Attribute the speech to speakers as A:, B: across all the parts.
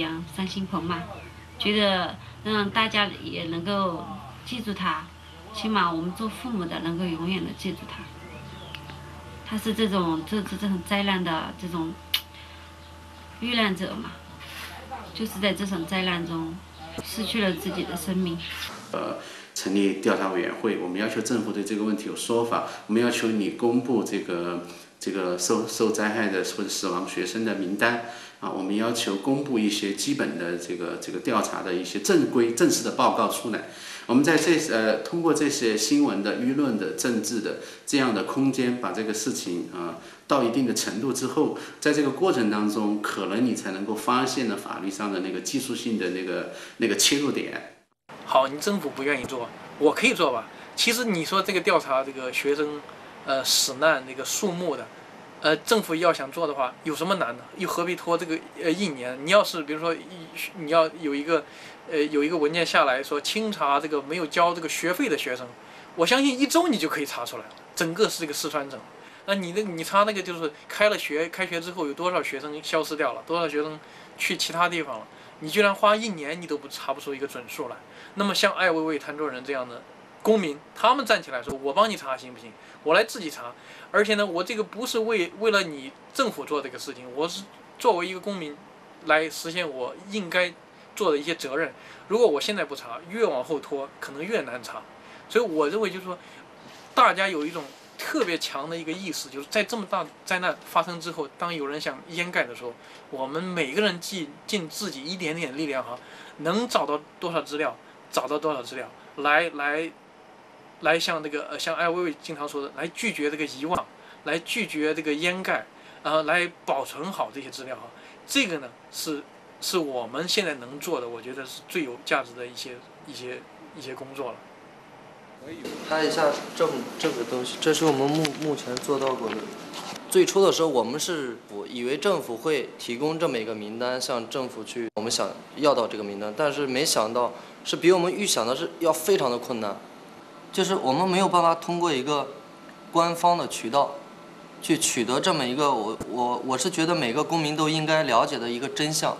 A: 杨三星棚嘛，觉得让大家也能够记住他，起码我们做父母的能够永远的记住他。他是这种这这这种灾难的这种遇难者嘛，就是在这场灾难中失去了自己的生命。
B: 呃，成立调查委员会，我们要求政府对这个问题有说法，我们要求你公布这个这个受受灾害的或者死亡学生的名单啊，我们要求公布一些基本的这个这个调查的一些正规正式的报告出来。我们在这呃通过这些新闻的舆论的政治的这样的空间，把这个事情啊到一定的程度之后，在这个过程当中，可能你才能够发现了法律上的那个技术性的那个那个切入点。
C: 好，你政府不愿意做，我可以做吧？其实你说这个调查这个学生呃死难那个数目的，呃政府要想做的话，有什么难的？又何必拖这个呃一年？你要是比如说一你要有一个。呃，有一个文件下来说清查这个没有交这个学费的学生，我相信一周你就可以查出来了，整个是一个四川省。那你那，你查那个就是开了学，开学之后有多少学生消失掉了，多少学生去其他地方了，你居然花一年你都不查不出一个准数来。那么像艾薇薇、谭卓人这样的公民，他们站起来说：“我帮你查行不行？我来自己查。”而且呢，我这个不是为为了你政府做这个事情，我是作为一个公民来实现我应该。做的一些责任，如果我现在不查，越往后拖，可能越难查。所以我认为，就是说，大家有一种特别强的一个意识，就是在这么大灾难发生之后，当有人想掩盖的时候，我们每个人尽尽自己一点点力量哈，能找到多少资料，找到多少资料，来来来像这个呃像艾薇薇经常说的，来拒绝这个遗忘，来拒绝这个掩盖，然后来保存好这些资料哈。这个呢是。是我们现在能做的，我觉得是最有价值的一些一些一些工作了。
D: 拍一下这这个东西，这是我们目目前做到过的。最初的时候，我们是我以为政府会提供这么一个名单，向政府去我们想要到这个名单，但是没想到是比我们预想的是要非常的困难，就是我们没有办法通过一个官方的渠道去取得这么一个我我我是觉得每个公民都应该了解的一个真相。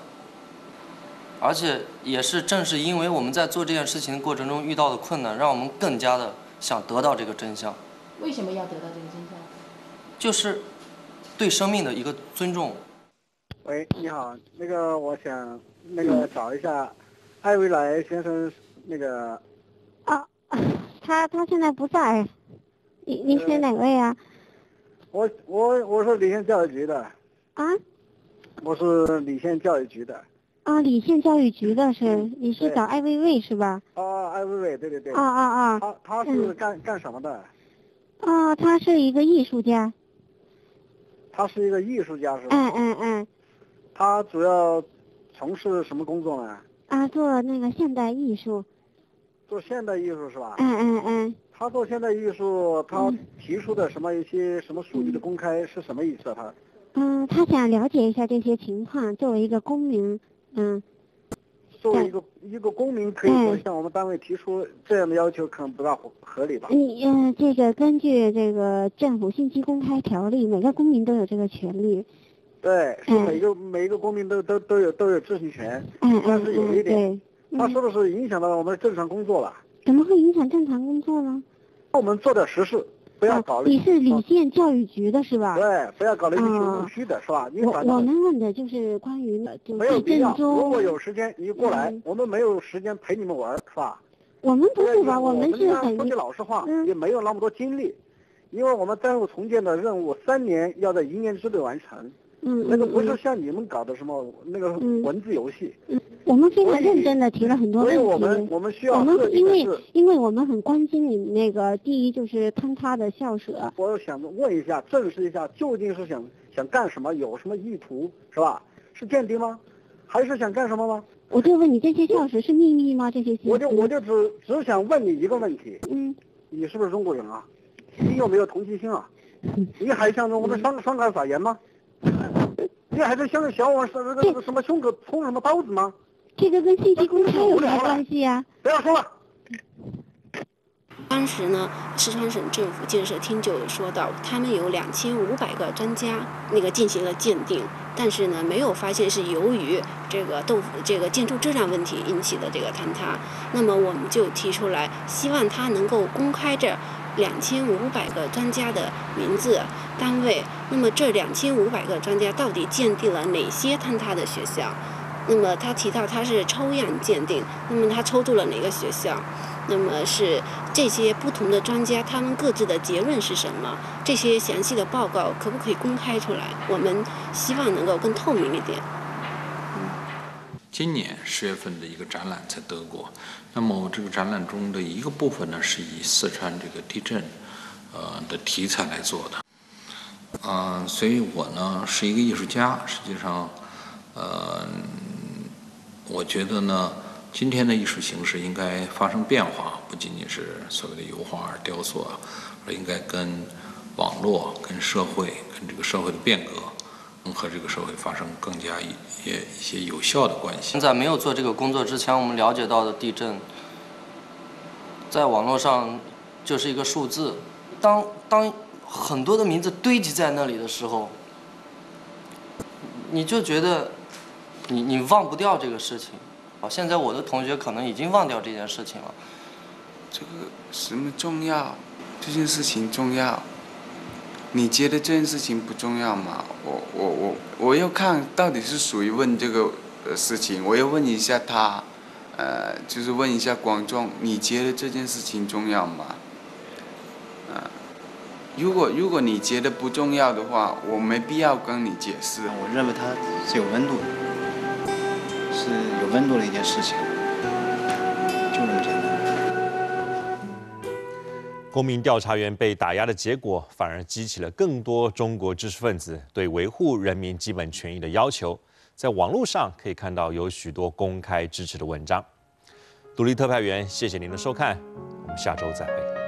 D: 而且也是正是因为我们在做这件事情的过程中遇到的困难，让我们更加的想得到这个真相。
E: 为什么要得到这个真相？
D: 就是对生命的一个尊重。
F: 喂，你好，那个我想那个找一下艾维莱先生那个。
G: 啊，他他现在不在。你你是哪位啊？
F: 我我我是礼县教育局的。
G: 啊？
F: 我是礼县教育局的。
G: 啊，李县教育局的是，你是找艾薇薇是吧？
F: 啊，艾薇薇，对对对。
G: 啊啊啊！
F: 他他是干干什么的？
G: 啊，他是一个艺术家。
F: 他是一个艺术家是吧？
G: 嗯嗯嗯。
F: 他主要从事什么工作呢？
G: 啊，做那个现代艺术。
F: 做现代艺术是吧？
G: 嗯嗯嗯。
F: 他做现代艺术，他提出的什么一些什么数据的公开是什么意思？他？
G: 嗯，他想了解一下这些情况，作为一个公民。嗯，
F: 作为一个一个公民，可以说向我们单位提出这样的要求，可能不大合合理吧？
G: 你嗯，这个根据这个政府信息公开条例，每个公民都有这个权利。
F: 对，是每个每一个公民都都都有都有知情权。
G: 嗯嗯
F: 但是有一点，
G: 他
F: 是不是影响到我们正常工作了？
G: 怎么会影响正常工作呢？
F: 我们做点实事。不要搞
G: 你是李县教育局的是吧？
F: 对，不要搞那个误区的是吧？
G: 我我们问的就是关于就是
F: 正宗。如果有时间你过来，我们没有时间陪你们玩，是吧？
G: 我们不是吧？
F: 我
G: 们是很
F: 说句老实话，也没有那么多精力，因为我们灾后重建的任务三年要在一年之内完成。
G: 嗯，
F: 那个不是像你们搞的什么那个文字游戏。
G: 嗯，我们非常认真的提了很多问题。
F: 所以我们我们需要。
G: 我们因为因为我们很关心你们那个第一就是坍塌的校舍。
F: 我想问一下，证实一下，究竟是想想干什么？有什么意图是吧？是间谍吗？还是想干什么吗？
G: 我就问你，这些校舍是秘密吗？这些
F: 我就我就只只想问你一个问题。
G: 嗯。
F: 你是不是中国人啊？你有没有同情心啊？你还向着我们伤伤感撒盐吗？你还在向着小王是那个什么胸口捅什么刀子吗？
G: 这个跟信息公开有什么关系呀？
F: 不要说了。
H: 当时呢，四川省政府建设厅就说到，他们有两千五百个专家，那个进行了鉴定，但是呢，没有发现是由于这个豆腐这个建筑质量问题引起的这个坍塌。那么我们就提出来，希望他能够公开这两千五百个专家的名字、单位。那么这两千五百个专家到底鉴定了哪些坍塌的学校？那么他提到他是抽样鉴定，那么他抽中了哪个学校？那么是这些不同的专家，他们各自的结论是什么？这些详细的报告可不可以公开出来？我们希望能够更透明一点。
I: 今年十月份的一个展览在德国，那么这个展览中的一个部分呢，是以四川这个地震，呃的题材来做的。嗯，所以我呢是一个艺术家，实际上，呃，我觉得呢。今天的艺术形式应该发生变化，不仅仅是所谓的油画、雕塑啊，而应该跟网络、跟社会、跟这个社会的变革，能和这个社会发生更加一些一些有效的关系。
D: 在没有做这个工作之前，我们了解到的地震，在网络上就是一个数字。当当很多的名字堆积在那里的时候，你就觉得你你忘不掉这个事情。现在我的同学可能已经忘掉这件事情了。
J: 这个什么重要？这件事情重要？你觉得这件事情不重要吗？我我我我要看到底是属于问这个事情，我要问一下他，呃，就是问一下观众，你觉得这件事情重要吗？啊，如果如果你觉得不重要的话，我没必要跟你解释。
K: 我认为它是有温度的。是有温度的一件事情，就这么简单。
L: 公民调查员被打压的结果，反而激起了更多中国知识分子对维护人民基本权益的要求。在网络上可以看到有许多公开支持的文章。独立特派员，谢谢您的收看，我们下周再会。